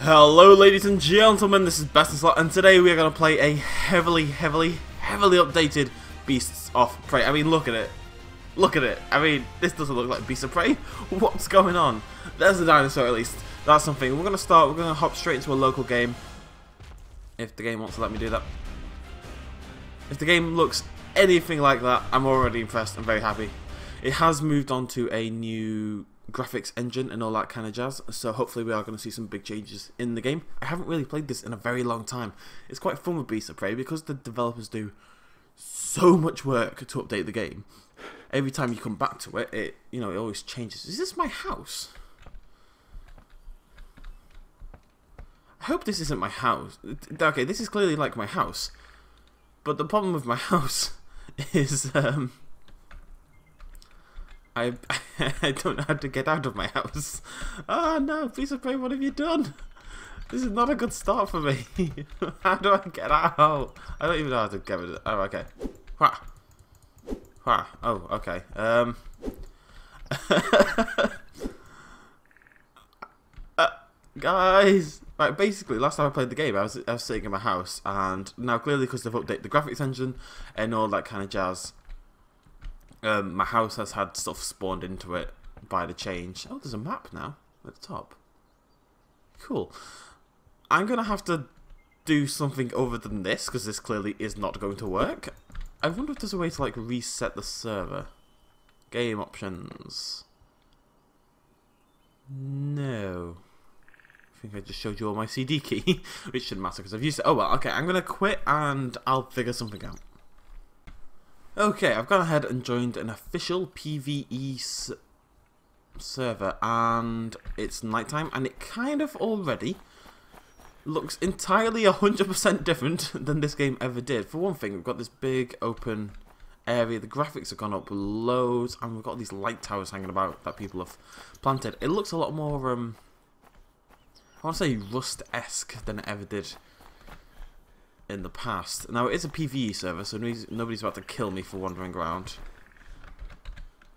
Hello ladies and gentlemen, this is Best Slot and today we are going to play a heavily, heavily, heavily updated Beasts of Prey. I mean, look at it. Look at it. I mean, this doesn't look like Beasts of Prey. What's going on? There's a dinosaur at least. That's something. We're going to start, we're going to hop straight into a local game. If the game wants to let me do that. If the game looks anything like that, I'm already impressed. I'm very happy. It has moved on to a new graphics engine and all that kind of jazz. So hopefully we are going to see some big changes in the game. I haven't really played this in a very long time. It's quite fun with Beasts of Prey because the developers do so much work to update the game. Every time you come back to it, it you know it always changes. Is this my house? I hope this isn't my house. Okay, this is clearly like my house. But the problem with my house is um I I don't know how to get out of my house. Oh no, please pray, what have you done? This is not a good start for me. how do I get out? I don't even know how to get it. Oh, okay. Wah. Wah. Oh, okay. Um. uh, guys, right. Basically, last time I played the game, I was I was sitting in my house, and now clearly because they've updated the graphics engine and all that kind of jazz, um, my house has had stuff spawned into it by the change. Oh, there's a map now at the top. Cool. I'm going to have to do something other than this, because this clearly is not going to work. I wonder if there's a way to, like, reset the server. Game options. No. I think I just showed you all my CD key, which shouldn't matter because I've used it. Oh well, okay, I'm going to quit and I'll figure something out. Okay, I've gone ahead and joined an official PvE server, and it's nighttime, and it kind of already looks entirely 100% different than this game ever did. For one thing, we've got this big open area, the graphics have gone up loads, and we've got these light towers hanging about that people have planted. It looks a lot more, um, I want to say Rust-esque than it ever did in the past. Now, it is a PvE server, so nobody's about to kill me for wandering around.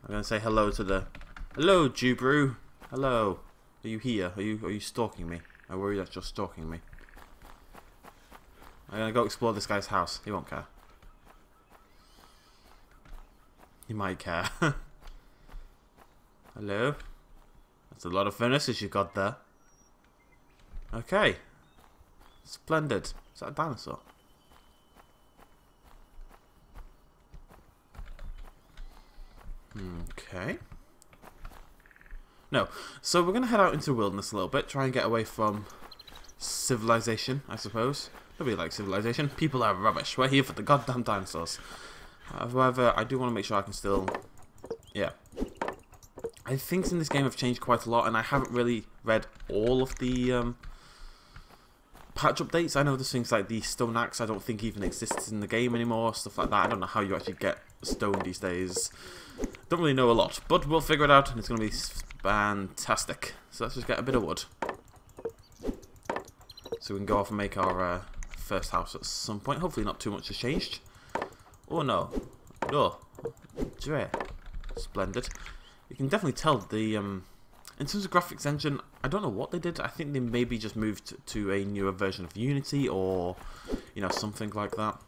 I'm going to say hello to the... Hello, Jubru. Hello. Are you here? Are you are you stalking me? I worry that you're stalking me. I'm to go explore this guy's house. He won't care. He might care. hello? That's a lot of furnaces you got there. Okay. Splendid. Is that a dinosaur? Okay. No. So we're going to head out into the wilderness a little bit, try and get away from civilization, I suppose. Nobody likes civilization. People are rubbish. We're here for the goddamn dinosaurs. However, I do want to make sure I can still... Yeah. I think in this game have changed quite a lot, and I haven't really read all of the um, patch updates. I know there's things like the stone axe I don't think even exists in the game anymore, stuff like that. I don't know how you actually get stone these days. Don't really know a lot, but we'll figure it out and it's going to be fantastic. So let's just get a bit of wood. So we can go off and make our uh, first house at some point. Hopefully not too much has changed. Oh no. No. Dre. Splendid. You can definitely tell the um, in terms of graphics engine, I don't know what they did. I think they maybe just moved to a newer version of Unity or, you know, something like that.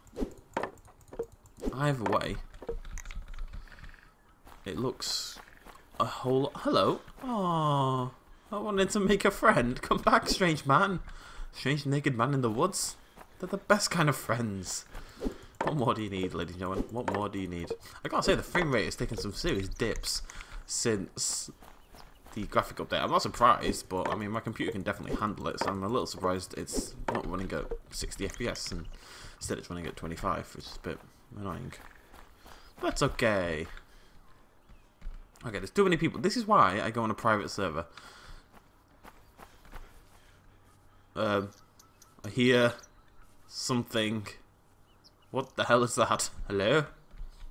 Either way, it looks a whole... Hello. Oh, I wanted to make a friend. Come back, strange man. Strange naked man in the woods. They're the best kind of friends. What more do you need, ladies and gentlemen? What more do you need? I gotta say, the frame rate has taken some serious dips since the graphic update. I'm not surprised, but I mean, my computer can definitely handle it, so I'm a little surprised it's not running at 60 FPS and instead it's running at 25, which is a bit annoying. That's okay. Okay, there's too many people. This is why I go on a private server. Um, I hear something. What the hell is that? Hello?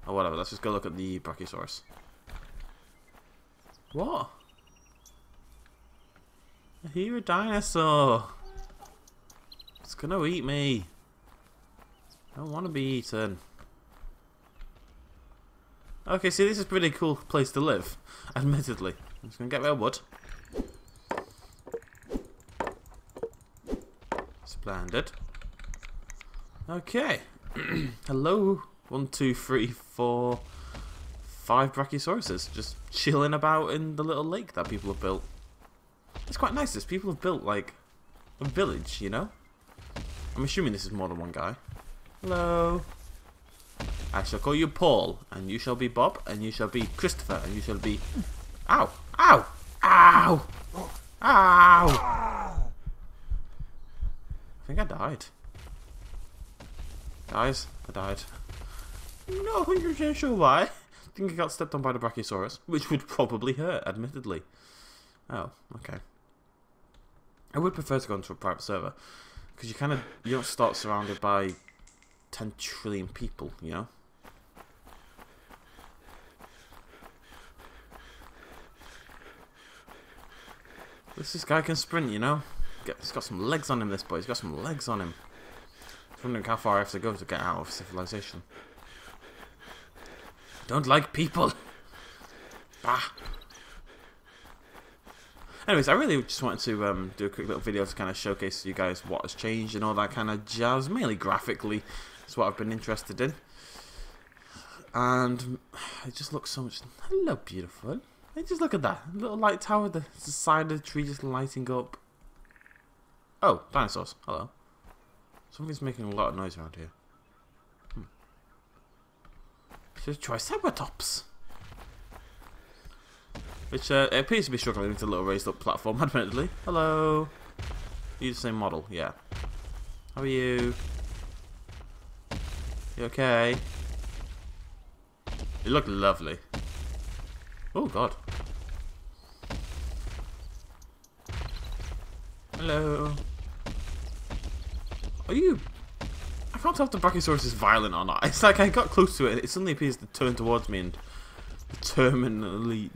Or whatever, let's just go look at the Brachiosaurus. What? I hear a dinosaur. It's gonna eat me. I don't want to be eaten. Okay, see, this is a pretty cool place to live, admittedly. I'm just gonna get of wood. Splendid. Okay. Hello. One, two, three, four, five Brachiosauruses just chilling about in the little lake that people have built. It's quite nice. This people have built like a village, you know. I'm assuming this is more than one guy. Hello. I shall call you Paul, and you shall be Bob, and you shall be Christopher, and you shall be. Ow! Ow! Ow! Ow! I think I died. Guys, I died. No, you're sure why. I think I got stepped on by the Brachiosaurus, which would probably hurt, admittedly. Oh, okay. I would prefer to go into a private server, because you kind of you don't start surrounded by 10 trillion people, you know? This guy can sprint, you know? He's got some legs on him, this boy. He's got some legs on him. I was wondering how far I have to go to get out of civilization. Don't like people. Bah. Anyways, I really just wanted to um, do a quick little video to kind of showcase you guys what has changed and all that kind of jazz, mainly graphically. That's what I've been interested in. And it just looks so much... Hello, beautiful. Hey, just look at that. little light tower, the side of the tree just lighting up. Oh, dinosaurs. Hello. Something's making a lot of noise around here. Hmm. Should try Triceratops. Which uh, appears to be struggling with a little raised up platform, admittedly. Hello. You the same model, yeah. How are you? You okay? You look lovely. Oh god. Hello. Are you... I can't tell if the Brachiosaurus is violent or not. It's like I got close to it and it suddenly appears to turn towards me and determinedly...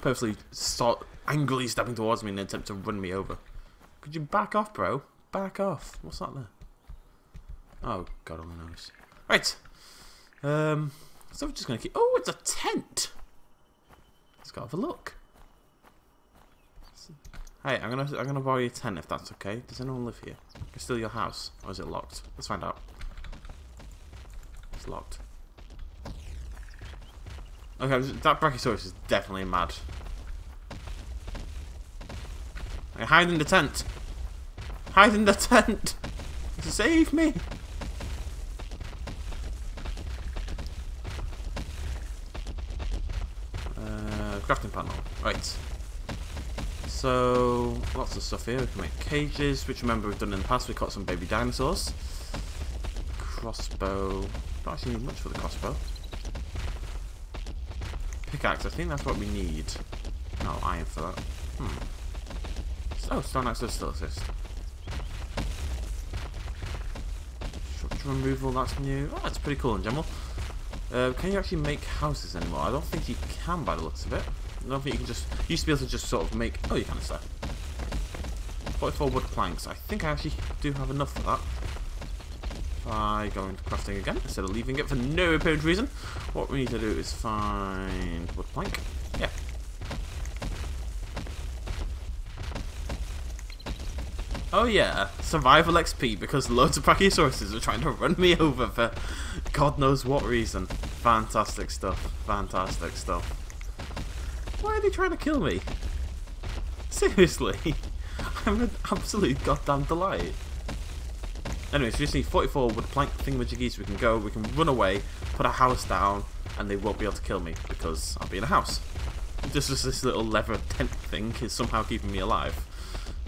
Purposely start angrily stepping towards me in an attempt to run me over. Could you back off, bro? Back off. What's that there? Oh, God only knows. Right. Um, so we're just going to keep... Oh, it's a tent! Let's go have a look. Hey, I'm gonna I'm gonna borrow your tent if that's okay. Does anyone live here? Can steal your house, or is it locked? Let's find out. It's locked. Okay, that Brachiosaurus is definitely mad. I hide in the tent. Hide in the tent. Save me. Uh, crafting panel. Right. So, lots of stuff here. We can make cages, which remember we've done in the past. We caught some baby dinosaurs. Crossbow. Don't actually need much for the crossbow. I think that's what we need. No, iron for that. Hmm. Oh, stone axe does still exist. Structure removal, that's new. Oh, that's pretty cool in general. Uh, can you actually make houses anymore? I don't think you can by the looks of it. I don't think you can just... You used to be able to just sort of make... Oh, you can stuff. 44 wood planks. I think I actually do have enough for that. By going to crafting again, instead of leaving it for no apparent reason. What we need to do is find wood plank. Yeah. Oh yeah, survival XP because loads of Brachiosauruses are trying to run me over for God knows what reason. Fantastic stuff. Fantastic stuff. Why are they trying to kill me? Seriously? I'm an absolute goddamn delight. Anyways, we just need 44 wood plank thingamajiggies so we can go, we can run away, put a house down, and they won't be able to kill me because I'll be in a house. Just as this little leather tent thing is somehow keeping me alive.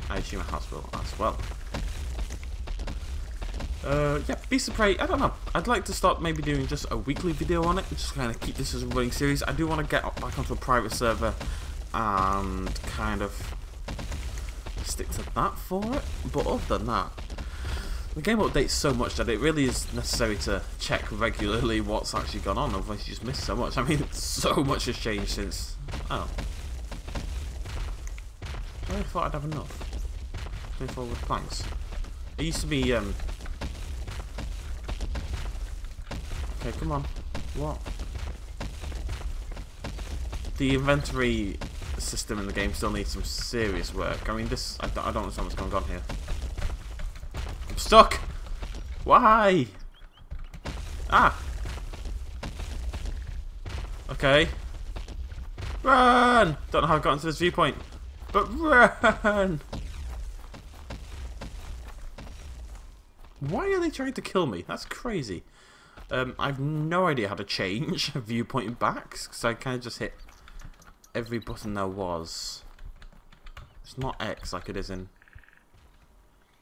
I assume a house will as well. Uh, yeah, Beast of Prey, I don't know. I'd like to start maybe doing just a weekly video on it, just kind of keep this as a running series. I do want to get back onto a private server and kind of stick to that for it. But other than that, the game updates so much that it really is necessary to check regularly what's actually gone on, otherwise you just miss so much. I mean, so much has changed since... Oh. I thought I'd have enough. 24 with planks. It used to be um, Okay, come on. What? The inventory system in the game still needs some serious work. I mean, this... I, I don't understand what's going on here. Stuck. Why? Ah. Okay. Run! Don't know how I got into this viewpoint. But run! Why are they trying to kill me? That's crazy. Um, I have no idea how to change viewpoint back, because I kind of just hit every button there was. It's not X like it is in.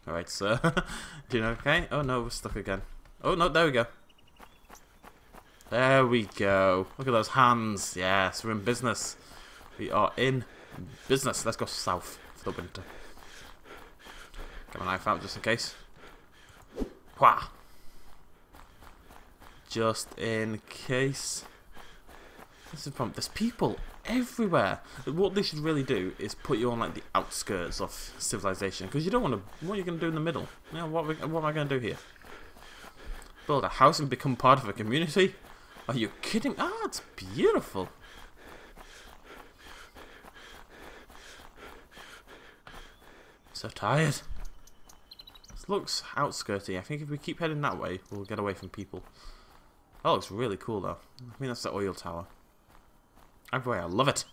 Alright, you know okay? Oh no, we're stuck again. Oh no, there we go. There we go. Look at those hands. Yes, we're in business. We are in business. Let's go south for the winter. Get my knife out just in case. Wah! Just in case. This is from. There's people everywhere. What they should really do is put you on like the outskirts of civilization because you don't want to. What are you going to do in the middle? Know, what, what am I going to do here? Build a house and become part of a community? Are you kidding? Ah, it's beautiful. So tired. This looks outskirty. I think if we keep heading that way, we'll get away from people. That looks really cool though. I mean, that's the oil tower. Either way, I love it.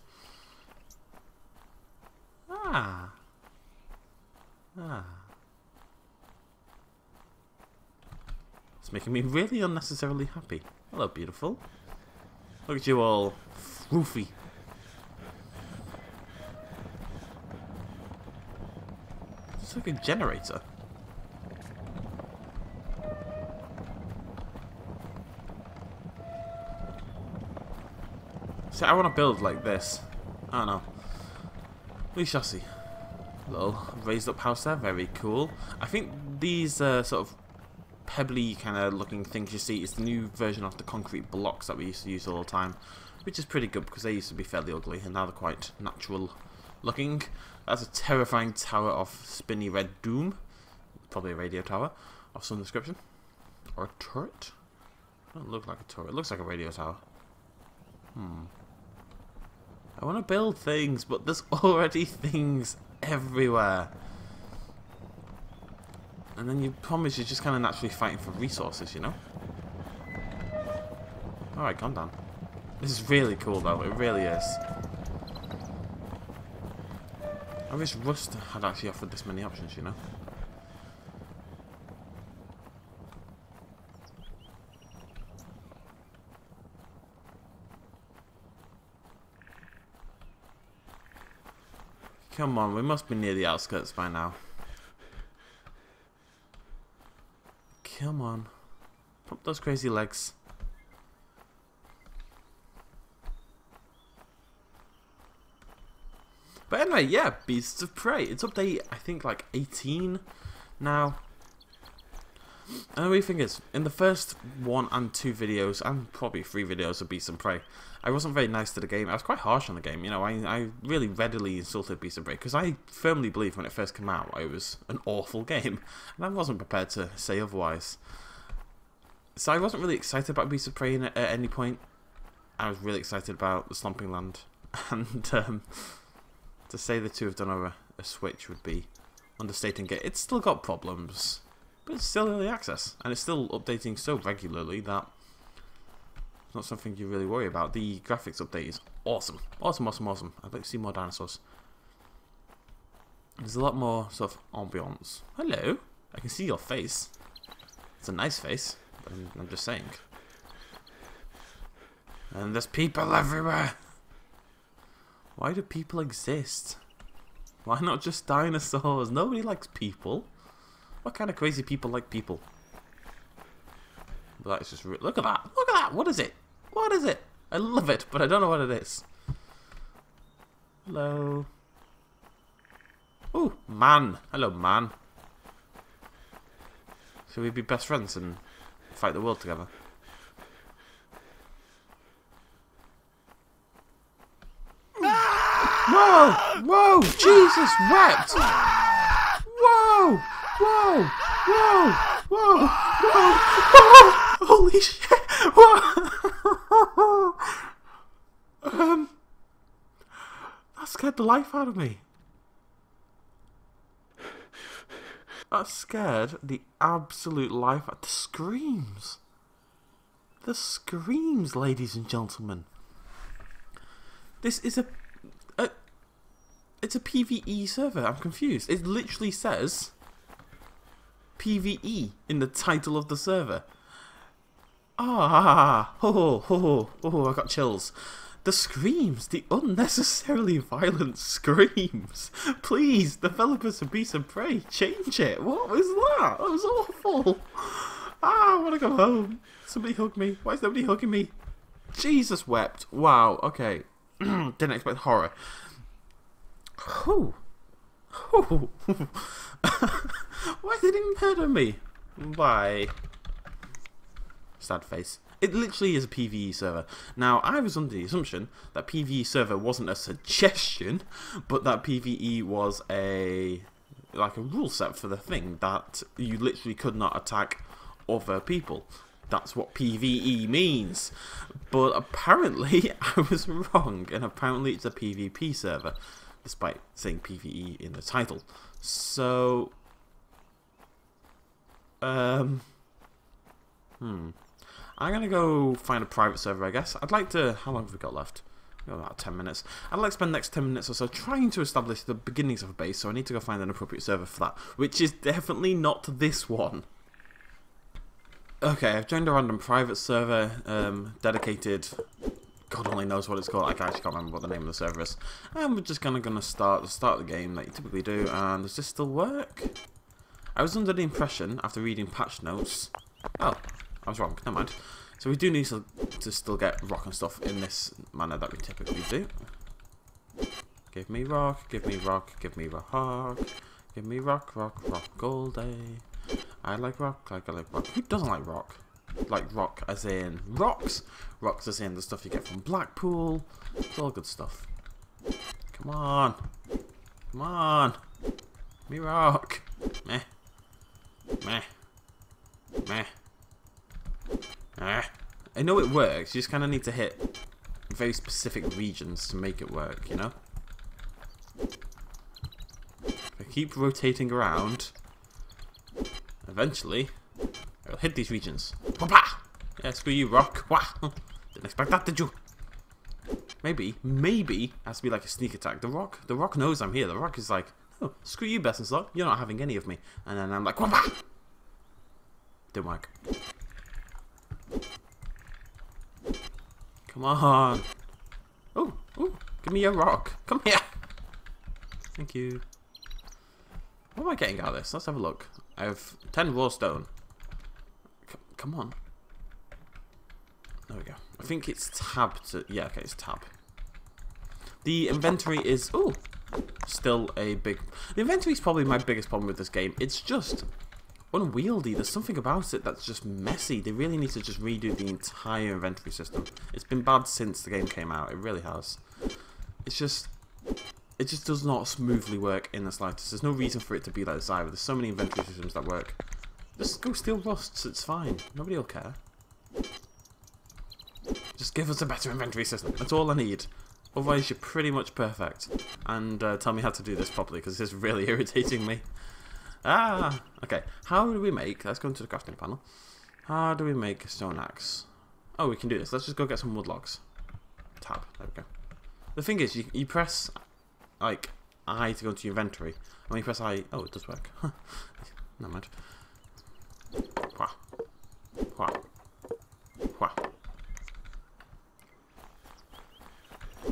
Ah. Ah. It's making me really unnecessarily happy. Hello, beautiful. Look at you all froofy. It's like a generator. See, I want to build like this. I don't know. We shall see. Little raised up house there, very cool. I think these uh, sort of pebbly kind of looking things you see is the new version of the concrete blocks that we used to use all the time. Which is pretty good because they used to be fairly ugly and now they're quite natural looking. That's a terrifying tower of spinny red doom. Probably a radio tower of some description. Or a turret? Doesn't look like a turret. It looks like a radio tower. Hmm. I want to build things, but there's already things everywhere. And then you promise you're just kind of naturally fighting for resources, you know? Alright, calm down. This is really cool, though. It really is. I wish Rust had actually offered this many options, you know? Come on, we must be near the outskirts by now. Come on. Pump those crazy legs. But anyway, yeah, Beasts of Prey. It's update, I think, like 18 now. And the weird thing is, in the first one and two videos, and probably three videos of Beasts of Prey, I wasn't very nice to the game. I was quite harsh on the game. You know, I, I really readily insulted Beast of Prey because I firmly believe when it first came out, it was an awful game, and I wasn't prepared to say otherwise. So I wasn't really excited about Beast of Prey at, at any point. I was really excited about the Stomping Land, and um, to say the two have done a, a switch would be understating it. It's still got problems but it's still early access, and it's still updating so regularly that not something you really worry about. The graphics update is awesome. Awesome, awesome, awesome. I'd like to see more dinosaurs. There's a lot more sort of ambience. Hello. I can see your face. It's a nice face, I'm, I'm just saying. And there's people everywhere. Why do people exist? Why not just dinosaurs? Nobody likes people. What kind of crazy people like people? But that's just look at that. Look at that. What is it? What is it? I love it, but I don't know what it is. Hello. Oh, man. Hello, man. Should we be best friends and fight the world together? Ah! Whoa! Whoa! Jesus wept! Whoa! Whoa! Whoa! Whoa! Whoa! Whoa! Holy shit! Whoa! um, that scared the life out of me. That scared the absolute life out. The screams. The screams, ladies and gentlemen. This is a, a it's a PVE server. I'm confused. It literally says PVE in the title of the server. Ah, oh, oh, oh, I got chills. The screams, the unnecessarily violent screams. Please, developers of Beast and Prey, change it. What was that? That was awful. Ah, I want to go home. Somebody hug me. Why is nobody hugging me? Jesus wept. Wow, okay. Didn't expect horror. Whew. Whew. Why did he murder me? Why? Sad face. It literally is a PvE server. Now, I was under the assumption that PvE server wasn't a suggestion, but that PvE was a like a rule set for the thing that you literally could not attack other people. That's what PvE means. But apparently I was wrong, and apparently it's a PvP server, despite saying PvE in the title. So, um, hmm. I'm gonna go find a private server, I guess. I'd like to. How long have we got left? about 10 minutes. I'd like to spend the next 10 minutes or so trying to establish the beginnings of a base, so I need to go find an appropriate server for that, which is definitely not this one. Okay, I've joined a random private server, um, dedicated. God only knows what it's called. I actually can't remember what the name of the server is. And we're just kind of going to start start the game like you typically do. And does this still work? I was under the impression, after reading patch notes... Oh, I was wrong, never mind. So we do need to, to still get rock and stuff in this manner that we typically do. Give me rock, give me rock, give me rock, give me rock, rock, rock all day. I like rock, like I like rock. Who doesn't like rock? Like rock as in rocks, rocks as in the stuff you get from Blackpool. It's all good stuff. Come on. Come on. Give me rock. Meh. Meh. Meh. Ah. I know it works, you just kind of need to hit very specific regions to make it work, you know? If I keep rotating around, eventually, I'll hit these regions. Yeah, screw you, rock. Wah! Didn't expect that, did you? Maybe, maybe, has to be like a sneak attack. The rock, the rock knows I'm here. The rock is like, oh, screw you, Best in Slot. You're not having any of me. And then I'm like, Wah! Didn't work. Come on. Oh, oh, give me a rock. Come here. Thank you. What am I getting out of this? Let's have a look. I have 10 raw stone. C come on. There we go. I think it's tab to... Yeah, okay, it's tab. The inventory is... Oh, still a big... The inventory is probably my biggest problem with this game. It's just unwieldy. There's something about it that's just messy. They really need to just redo the entire inventory system. It's been bad since the game came out. It really has. It's just... It just does not smoothly work in the slightest. There's no reason for it to be like this either. There's so many inventory systems that work. Just go steal Rust's. It's fine. Nobody will care. Just give us a better inventory system. That's all I need. Otherwise, you're pretty much perfect. And uh, tell me how to do this properly, because this is really irritating me. Ah, okay. How do we make, let's go into the crafting panel. How do we make a stone axe? Oh, we can do this. Let's just go get some wood logs. Tab, there we go. The thing is, you, you press, like, I to go into your inventory. And when you press I, oh, it does work. Never mind. Wah. Wah. Wah.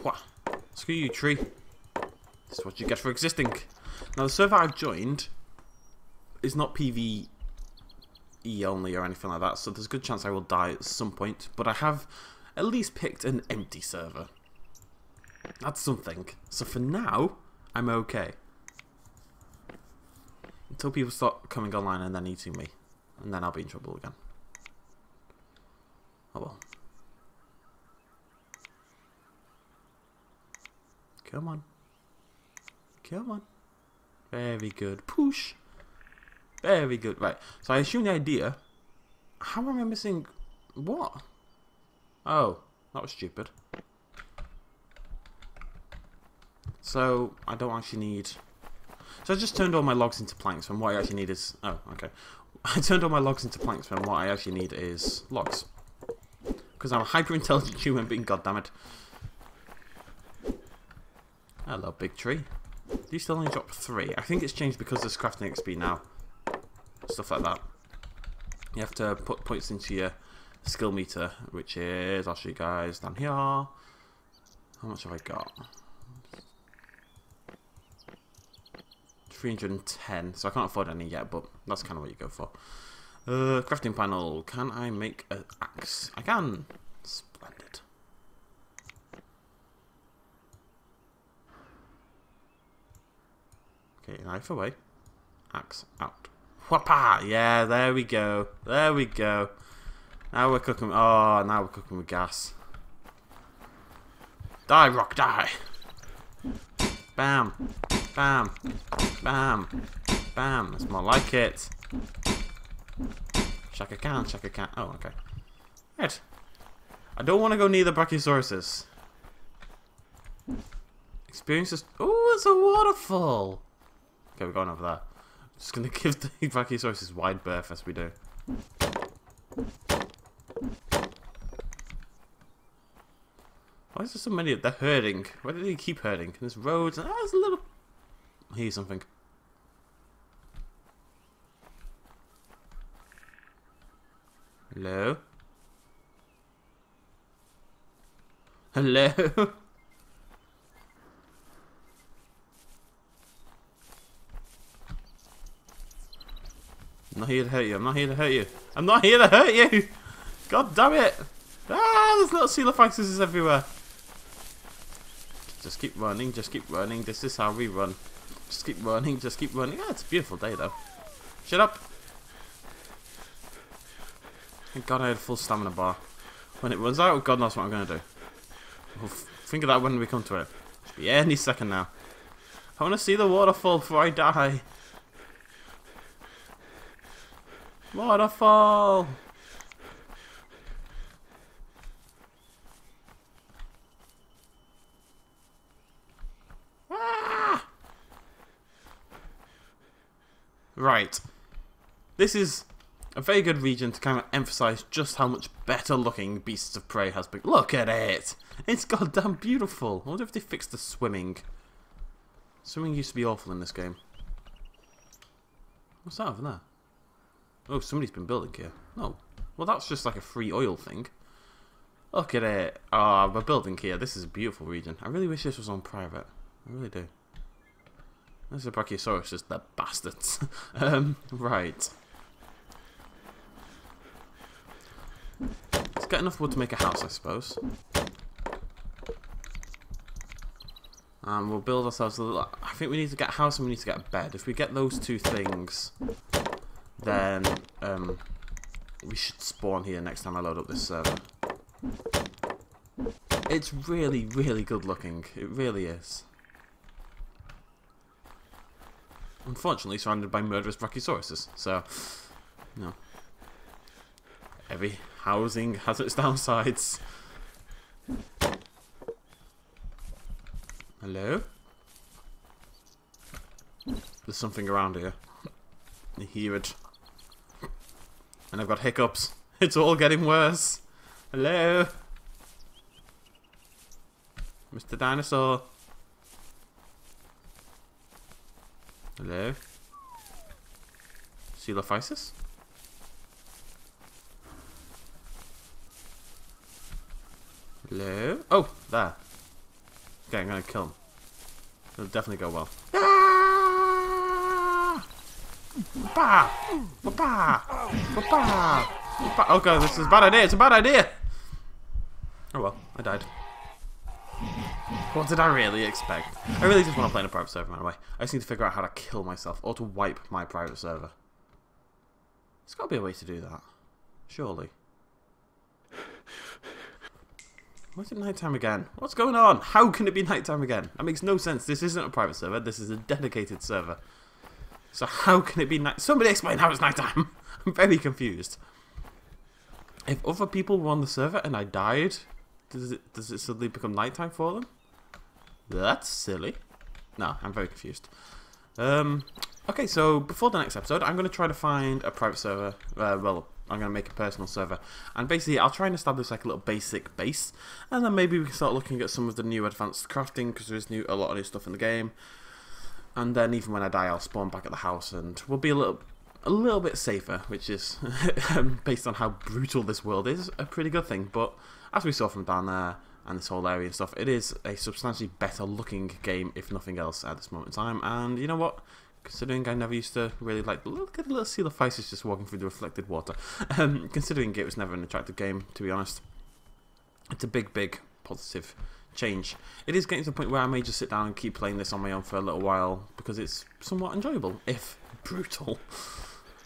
Wah. Screw you, tree. This is what you get for existing. Now, the server I've joined is not PvE only or anything like that, so there's a good chance I will die at some point. But I have at least picked an empty server. That's something. So for now, I'm okay. Until people start coming online and then eating me. And then I'll be in trouble again. Oh well. Come on. Come on. Very good. Push. Very good. Right. So I assume the idea. How am I missing. What? Oh, that was stupid. So, I don't actually need... So I just turned all my logs into planks and what I actually need is... Oh, okay. I turned all my logs into planks and what I actually need is logs. Because I'm a hyper-intelligent human being, goddammit. Hello, big tree. Do you still only drop three? I think it's changed because there's crafting XP now. Stuff like that. You have to put points into your skill meter, which is, I'll show you guys down here. How much have I got? 310, so I can't afford any yet, but that's kind of what you go for. Uh, crafting panel, can I make an axe? I can! Splendid. Okay, knife away. Axe out. Yeah, there we go. There we go. Now we're cooking. Oh, now we're cooking with gas. Die, rock, die! Bam! Bam! Bam! Bam! That's more like it. Shaka can, Shaka can. Oh, okay. Right. I don't want to go near the Brachiosauruses. Experiences. Oh, it's a waterfall! Okay, we're going over there. Just gonna give the Brachiosaurus wide berth as we do. Why is there so many? They're herding. Why do they keep herding? There's roads. And, oh, there's a little. Hear something. Hello? Hello? I'm not here to hurt you. I'm not here to hurt you. I'm not here to hurt you! God damn it! Ah, there's little coelophyses everywhere. Just keep running, just keep running. This is how we run. Just keep running, just keep running. Ah, it's a beautiful day though. Shut up! Thank God I had a full stamina bar. When it runs out, God knows what I'm going to do. We'll think of that when we come to it. Should be any second now. I want to see the waterfall before I die. Waterfall! Ah! Right. This is a very good region to kind of emphasize just how much better looking Beasts of Prey has been. Look at it! It's goddamn beautiful. I wonder if they fixed the swimming. Swimming used to be awful in this game. What's that over there? Oh, somebody's been building here. No. Well, that's just like a free oil thing. Look at it. Ah, oh, we're building here. This is a beautiful region. I really wish this was on private. I really do. There's a Brachiosaurus, just the bastards. um, right. Let's get enough wood to make a house, I suppose. And we'll build ourselves a little... I think we need to get a house and we need to get a bed. If we get those two things, then um, we should spawn here next time I load up this server. It's really, really good looking. It really is. Unfortunately, surrounded by murderous Brachiosauruses. So, you know, every housing has its downsides. Hello? There's something around here. I hear it. And I've got hiccups. It's all getting worse. Hello? Mr. Dinosaur. Hello? Coelophysis? Hello? Oh, there. Okay, I'm gonna kill him. It'll definitely go well. Ah! Bah! Oh god, this is a bad idea. It's a bad idea. Oh well, I died. What did I really expect? I really just want to play in a private server, by the way. I just need to figure out how to kill myself or to wipe my private server. There's got to be a way to do that. Surely. Why is it nighttime again? What's going on? How can it be nighttime again? That makes no sense. This isn't a private server. This is a dedicated server. So how can it be night? Somebody explain how it's nighttime. I'm very confused. If other people were on the server and I died, does it does it suddenly become nighttime for them? That's silly. No, I'm very confused. Um, okay, so before the next episode, I'm going to try to find a private server. Uh, well, I'm going to make a personal server. And basically, I'll try and establish like a little basic base. And then maybe we can start looking at some of the new advanced crafting, because there's new a lot of new stuff in the game. And then even when I die, I'll spawn back at the house, and we'll be a little a little bit safer, which is, based on how brutal this world is, a pretty good thing. But as we saw from down there, and this whole area and stuff, it is a substantially better looking game, if nothing else, at this moment in time. And you know what? Considering I never used to really like look at the little coelophyses just walking through the reflected water. Um, considering it was never an attractive game, to be honest, it's a big, big positive change. It is getting to the point where I may just sit down and keep playing this on my own for a little while because it's somewhat enjoyable, if brutal.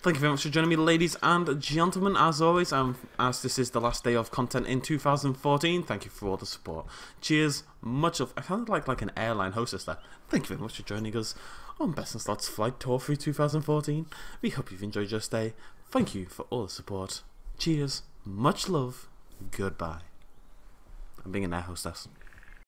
Thank you very much for joining me, ladies and gentlemen. As always, and as this is the last day of content in 2014, thank you for all the support. Cheers, much of. I sounded like like an airline hostess there. Thank you very much for joining us on Best in Slots Flight Tour through 2014. We hope you've enjoyed your stay. Thank you for all the support. Cheers, much love, goodbye. I'm being an air hostess.